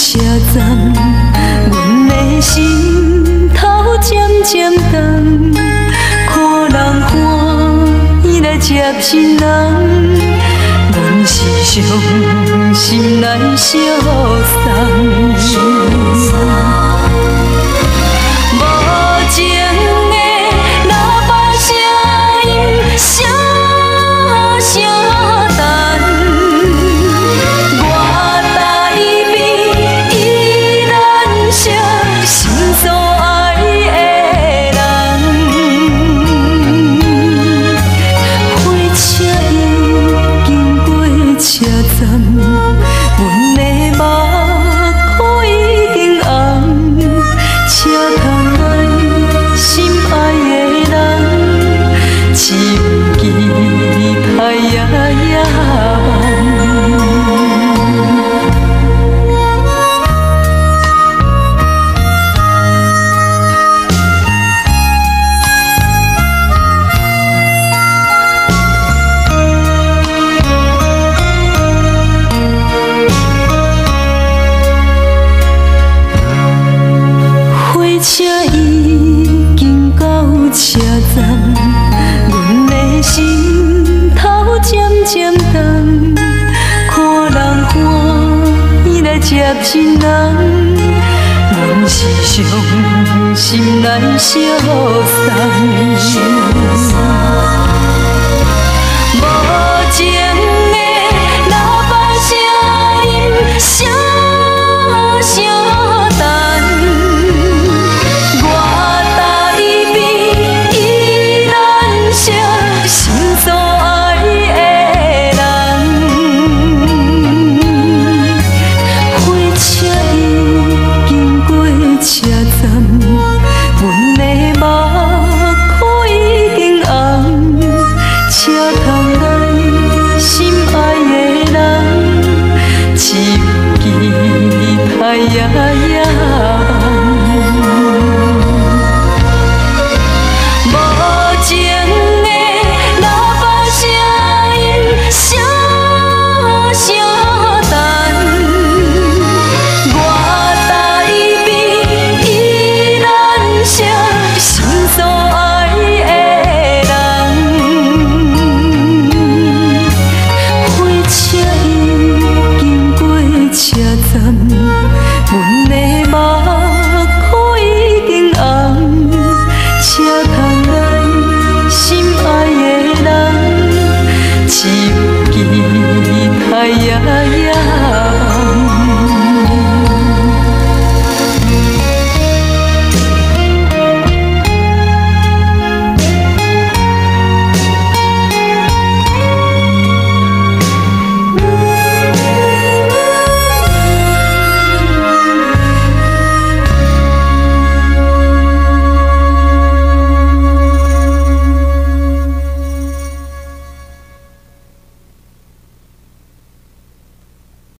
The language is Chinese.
车站，阮的心头渐渐重，看人欢喜来接新人，阮是伤心来相送。心机太野，野烦火车已经到车站。亲人，阮是伤心来相送。